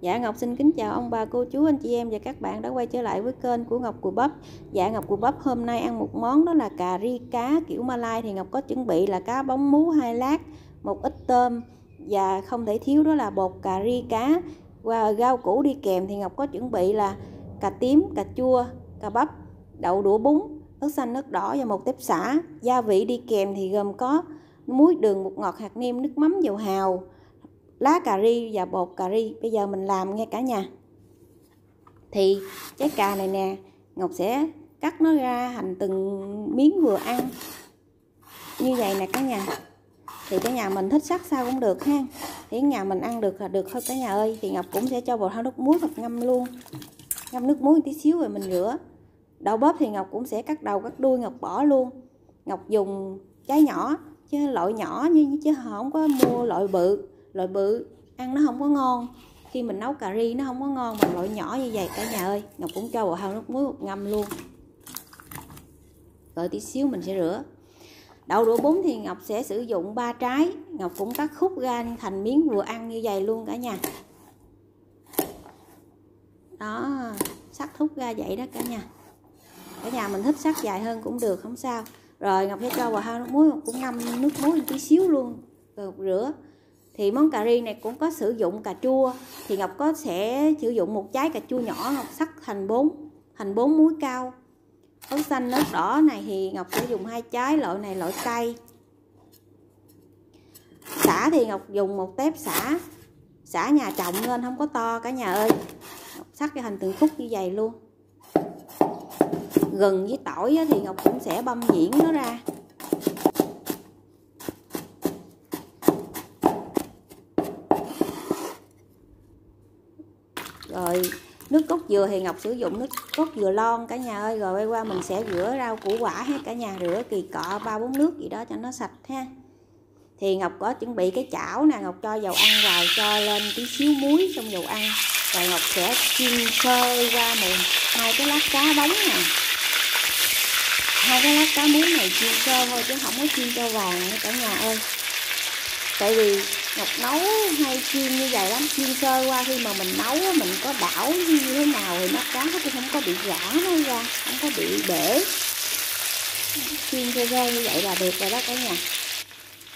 Dạ Ngọc xin kính chào ông bà cô chú anh chị em và các bạn đã quay trở lại với kênh của Ngọc Cù Bắp. Dạ Ngọc Cù Bắp hôm nay ăn một món đó là cà ri cá kiểu Malai. Thì Ngọc có chuẩn bị là cá bóng mú hai lát một ít tôm và không thể thiếu đó là bột cà ri cá. Và rau củ đi kèm thì Ngọc có chuẩn bị là cà tím, cà chua, cà bắp, đậu đũa bún, ớt xanh, nước đỏ và một tép xả. Gia vị đi kèm thì gồm có muối, đường, bột ngọt, hạt nêm, nước mắm, dầu hào lá cà ri và bột cà ri. Bây giờ mình làm nghe cả nhà. Thì trái cà này nè, Ngọc sẽ cắt nó ra thành từng miếng vừa ăn. Như vậy nè cả nhà. Thì cả nhà mình thích sắc sao cũng được ha. Thì nhà mình ăn được là được thôi cả nhà ơi. Thì Ngọc cũng sẽ cho vào thau nước muối hoặc ngâm luôn. Ngâm nước muối tí xíu rồi mình rửa. Đậu bóp thì Ngọc cũng sẽ cắt đầu, cắt đuôi, Ngọc bỏ luôn. Ngọc dùng trái nhỏ, chứ loại nhỏ như, chứ không có mua loại bự loại bự, ăn nó không có ngon. Khi mình nấu cà ri nó không có ngon bằng loại nhỏ như vậy, cả nhà ơi, ngọc cũng cho vào hao nước muối một ngâm luôn. Rồi tí xíu mình sẽ rửa. Đậu đũa bún thì ngọc sẽ sử dụng ba trái. Ngọc cũng cắt khúc ra thành miếng vừa ăn như vậy luôn cả nhà. Đó, sắc thúc ra vậy đó cả nhà. Cả nhà mình thích sắc dài hơn cũng được, không sao. Rồi ngọc sẽ cho vào hao nước muối cũng ngâm nước muối một tí xíu luôn. Rồi rửa thì món cà ri này cũng có sử dụng cà chua. Thì ngọc có sẽ sử dụng một trái cà chua nhỏ ngọc sắc thành bốn thành bốn muối cao. Ớt xanh, ớt đỏ này thì ngọc sẽ dùng hai trái, loại này loại cay. Xả thì ngọc dùng một tép xả. Xả nhà trồng nên không có to, cả nhà ơi. Ngọc sắc cho thành từng khúc như vậy luôn. Gừng với tỏi thì ngọc cũng sẽ băm nhuyễn nó ra. Rồi, nước cốt dừa thì ngọc sử dụng nước cốt dừa lon cả nhà ơi. Rồi quay qua mình sẽ rửa rau củ quả ha, cả nhà rửa kỳ cọ ba bốn nước gì đó cho nó sạch ha. Thì ngọc có chuẩn bị cái chảo nè, ngọc cho dầu ăn vào, cho lên tí xíu muối trong dầu ăn. Rồi ngọc sẽ chiên sơ qua một hai cái lát cá bóng nè. Hai cái lát cá muối này chiên sơ thôi chứ không có chiên cho vàng nữa cả nhà ơi. Tại vì ngọc nấu hay chiên như vậy lắm. Chiên sơ qua khi mà mình nấu mình có đảo như thế nào thì nó cá nó không có bị rã nó ra không có bị bể. Chiên sơ sơ như vậy là được rồi đó cả nhà.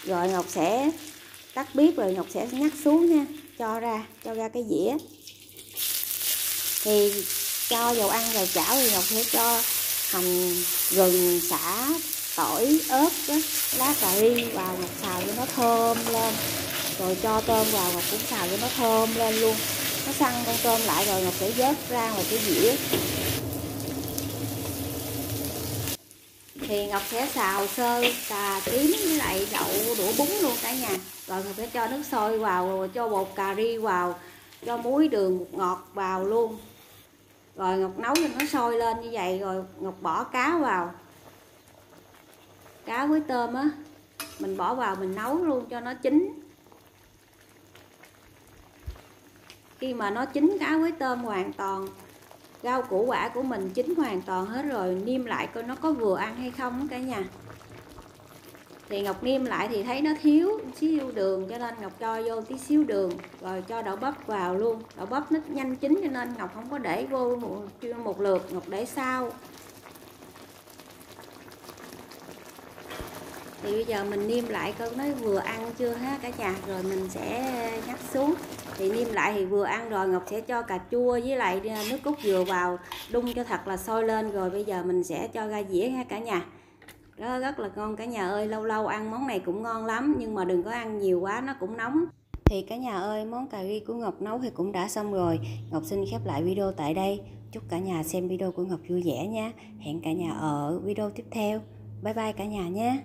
Rồi ngọc sẽ tắt bếp rồi ngọc sẽ nhắc xuống nha cho ra cho ra cái dĩa. Thì cho dầu ăn vào chảo thì ngọc sẽ cho hành gừng xả tỏi ớt đó, lá cà ri vào ngọc xào cho nó thơm lên rồi cho tôm vào ngọc cũng xào cho nó thơm lên luôn. Nó săn con tôm lại rồi ngọc sẽ vớt ra vào cái dĩa. Thì ngọc sẽ xào sơ cà tím với lại đậu, đũa bún luôn cả nhà. Rồi ngọc sẽ cho nước sôi vào, rồi cho bột cà ri vào, cho muối, đường, bột ngọt vào luôn. Rồi ngọc nấu cho nó sôi lên như vậy, rồi ngọc bỏ cá vào. Cá với tôm á, mình bỏ vào mình nấu luôn cho nó chín. Khi mà nó chín cá với tôm hoàn toàn rau củ quả của mình chín hoàn toàn hết rồi niêm lại coi nó có vừa ăn hay không cả nhà. Thì ngọc niêm lại thì thấy nó thiếu xíu đường cho nên ngọc cho vô tí xíu đường rồi cho đậu bắp vào luôn. Đậu bắp nó nhanh chín cho nên ngọc không có để vô một, một lượt ngọc để sau. Thì bây giờ mình niêm lại coi nó vừa ăn chưa ha cả nhà rồi mình sẽ nhắc xuống thì niêm lại thì vừa ăn rồi, ngọc sẽ cho cà chua với lại à, nước cốt dừa vào, đun cho thật là sôi lên. Rồi bây giờ mình sẽ cho ra dĩa ha cả nhà. Đó, rất là ngon cả nhà ơi. Lâu lâu ăn món này cũng ngon lắm, nhưng mà đừng có ăn nhiều quá, nó cũng nóng. Thì cả nhà ơi, món cà ri của Ngọc nấu thì cũng đã xong rồi. Ngọc xin khép lại video tại đây. Chúc cả nhà xem video của Ngọc vui vẻ nha. Hẹn cả nhà ở video tiếp theo. Bye bye cả nhà nhé